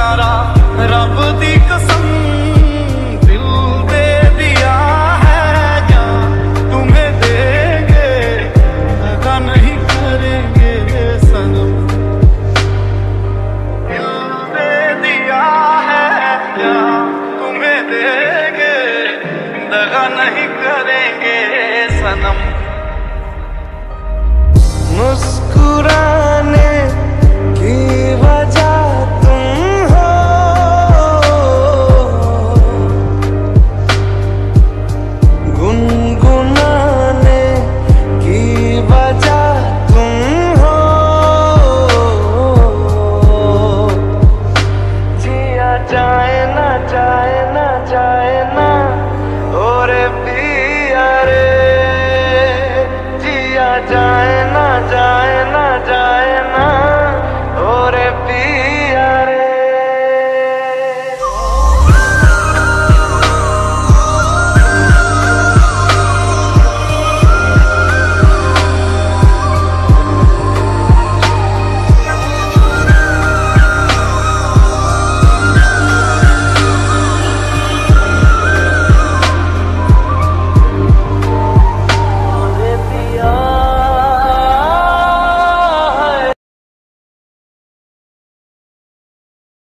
प्यारा, रब दी कसम, दिल दे दिया है क्या तुम्हें देंगे दगा नहीं करेंगे सनम। दिल दे दिया है क्या तुम्हें देंगे दगा नहीं करेंगे सनम। চায় না চায় না চায় না ওরে পিয়ারে জিয়া যায়